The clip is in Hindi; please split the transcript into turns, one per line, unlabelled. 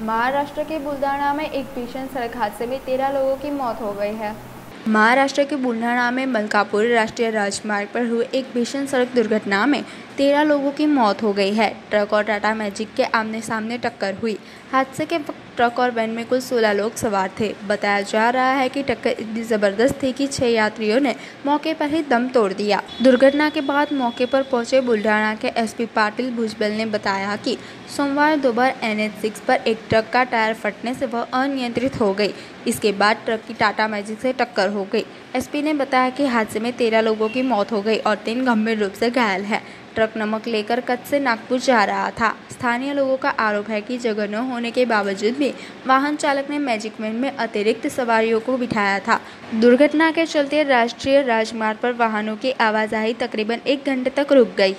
महाराष्ट्र के बुल्दाना में एक भीषण सड़क हादसे में तेरह लोगों की मौत हो गई है। महाराष्ट्र के बुल्ढाना में मलकापुर राष्ट्रीय राजमार्ग पर हुए एक भीषण सड़क दुर्घटना में तेरह लोगों की मौत हो गई है। ट्रक और टाटा मैजिक के आमने सामने टक्कर हुई। हादसे के वक्त ट्रक और वैन में कुल 16 लोग सवार थे। बताया जा रहा है कि टक्कर इतनी ज़बरदस्त थी कि छह यात्रियों ने मौके पर ही दम तोड़ दिया। दुर्घटना के बाद मौके पर पहुँचे बुल्ढाना के एसपी पाटिल भुजबल ने बताया कि सोमवार दोपहर एन सिक्स पर एक ट्रक का टायर फटने से वह अनियंत्रित हो गई। इसके बाद ट्रक की टाटा मैजिक से टक्कर हो गई। एसपी ने बताया कि हादसे में तेरह लोगों की मौत हो गई और तीन गंभीर रूप से घायल है। ट्रक नमक लेकर कच्छ से नागपुर जा रहा था। स्थानीय लोगों का आरोप है कि जगह न होने के बावजूद भी वाहन चालक ने मैजिक वैन में अतिरिक्त सवारियों को बिठाया था। दुर्घटना के चलते राष्ट्रीय राजमार्ग पर वाहनों की आवाजाही तकरीबन एक घंटे तक रुक गई।